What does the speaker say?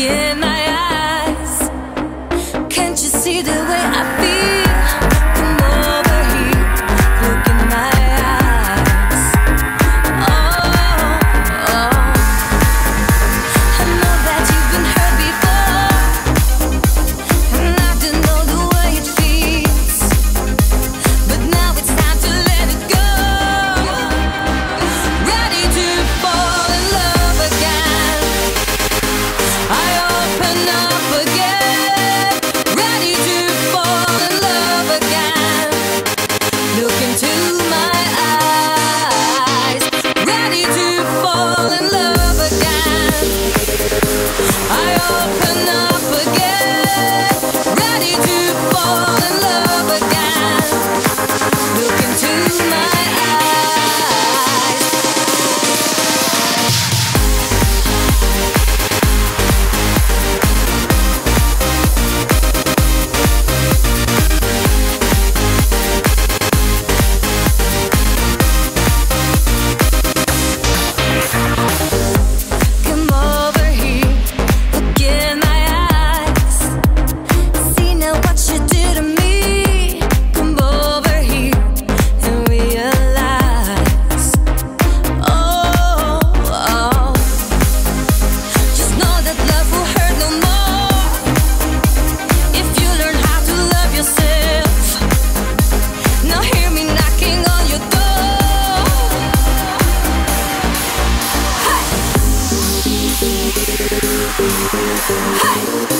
in my eyes. Can't you see the way I feel? はい。